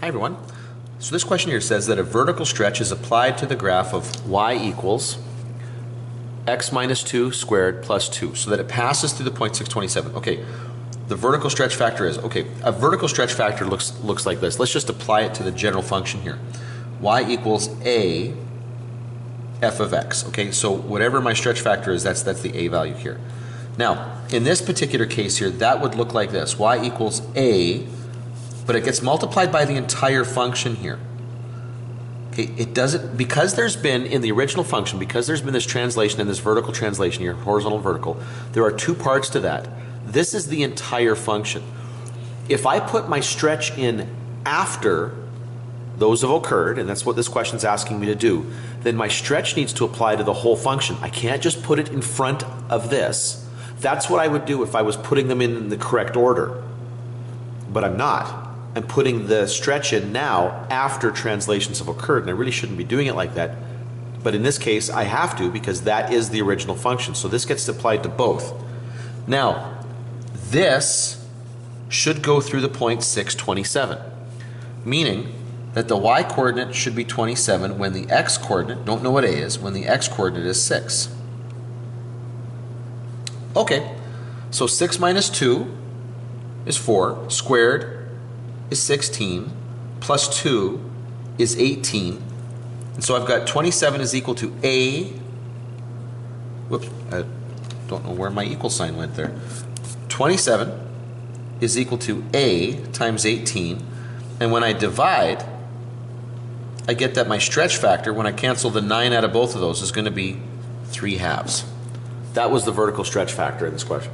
Hi everyone. So this question here says that a vertical stretch is applied to the graph of y equals x minus 2 squared plus 2 so that it passes through the point 627. Okay, the vertical stretch factor is, okay, a vertical stretch factor looks, looks like this. Let's just apply it to the general function here. y equals a f of x. Okay, so whatever my stretch factor is, that's, that's the a value here. Now, in this particular case here, that would look like this. y equals a, but it gets multiplied by the entire function here. Okay, it doesn't, because there's been, in the original function, because there's been this translation and this vertical translation here, horizontal vertical, there are two parts to that. This is the entire function. If I put my stretch in after those have occurred, and that's what this question is asking me to do, then my stretch needs to apply to the whole function. I can't just put it in front of this. That's what I would do if I was putting them in the correct order. But I'm not. I'm putting the stretch in now after translations have occurred, and I really shouldn't be doing it like that. But in this case, I have to because that is the original function. So this gets applied to both. Now, this should go through the point 627, meaning that the y coordinate should be 27 when the x coordinate, don't know what a is, when the x coordinate is 6. Okay, so 6 minus 2 is 4, squared is 16, plus 2 is 18. And so I've got 27 is equal to a, whoops, I don't know where my equal sign went there. 27 is equal to a times 18. And when I divide, I get that my stretch factor, when I cancel the 9 out of both of those, is going to be 3 halves. That was the vertical stretch factor in this question.